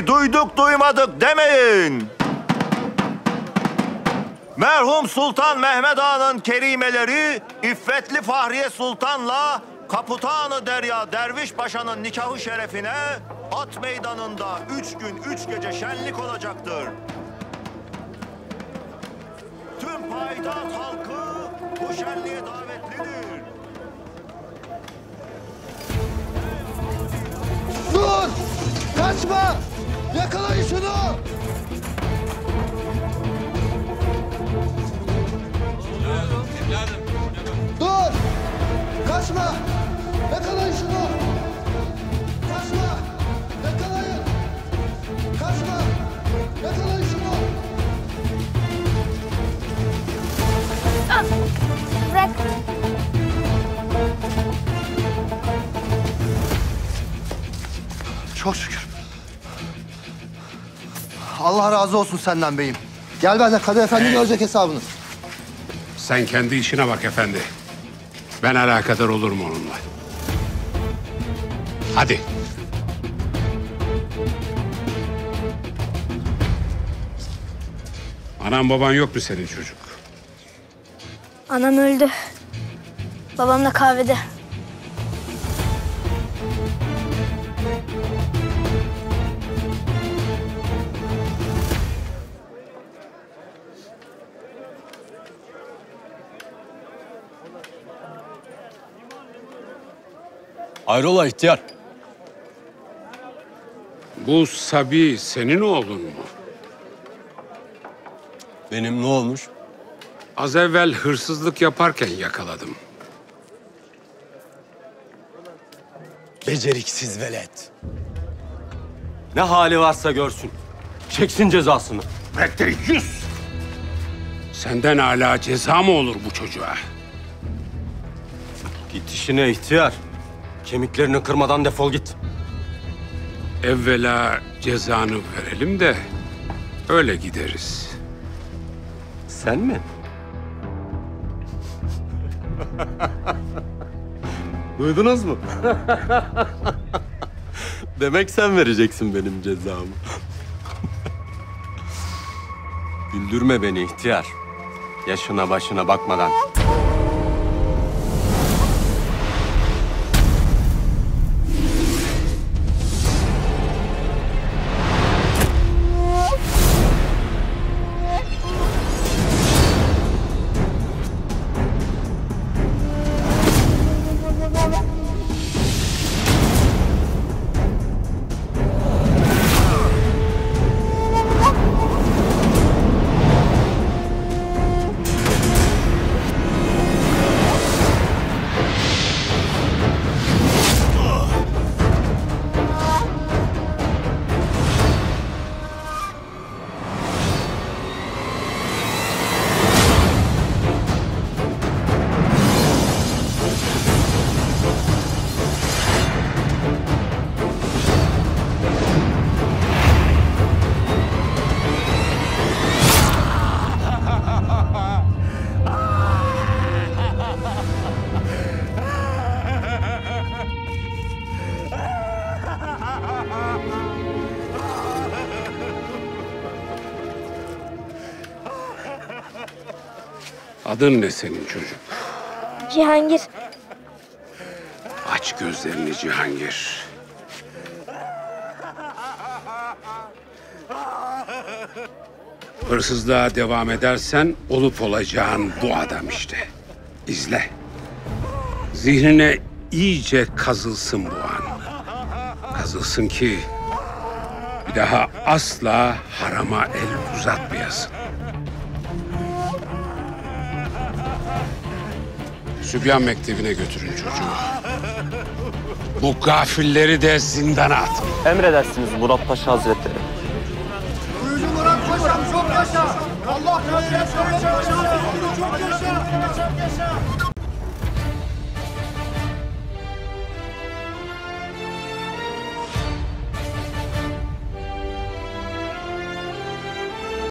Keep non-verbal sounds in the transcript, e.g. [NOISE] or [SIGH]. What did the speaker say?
Duyduk duymadık demeyin. Merhum Sultan Mehmet Ağa'nın kerimeleri İffetli Fahriye Sultan'la Kaputanı Derya Derviş Paşa'nın nikahı şerefine at meydanında üç gün üç gece şenlik olacaktır. Tüm payitaht halkı bu şenliğe davetlidir. Dur! Kaçma! Yakalayın şunu! Dur! Kaçma! Yakalayın şunu! Kaçma! Yakalayın! Kaçma! Yakalayın şunu! Bırak. Çok şükür. Allah razı olsun senden beyim. Gel ben de Kadı Efendi görecek hesabını. Sen kendi işine bak efendi. Ben alakadar olurum onunla. Hadi. Anan baban yok mu senin çocuk? Anam öldü. Babam da kahvede. Hayrola ihtiyar? Bu Sabi senin oğlun mu? Benim ne olmuş? Az evvel hırsızlık yaparken yakaladım. Beceriksiz velet. Ne hali varsa görsün. Çeksin cezasını. Bekle yüz! Senden hala ceza mı olur bu çocuğa? Git işine ihtiyar. Kemiklerini kırmadan defol git. Evvela cezanı verelim de öyle gideriz. Sen mi? [LAUGHS] Duydunuz mu? [LAUGHS] Demek sen vereceksin benim cezamı. Güldürme beni ihtiyar. Yaşına başına bakmadan. Adın ne senin çocuk? Cihangir. Aç gözlerini Cihangir. Hırsızlığa devam edersen olup olacağın bu adam işte. İzle. Zihnine iyice kazılsın bu an. Kazılsın ki bir daha asla harama el uzatmayasın. Sübyan Mektebi'ne götürün çocuğu. Bu gafilleri de zindana atın. Emredersiniz Murat Paşa Hazretleri. Kuyucu Murat Paşa'm çok yaşa. Allah kuyucu Murat Paşa'm çok yaşa. Çok yaşa. Çok yaşa.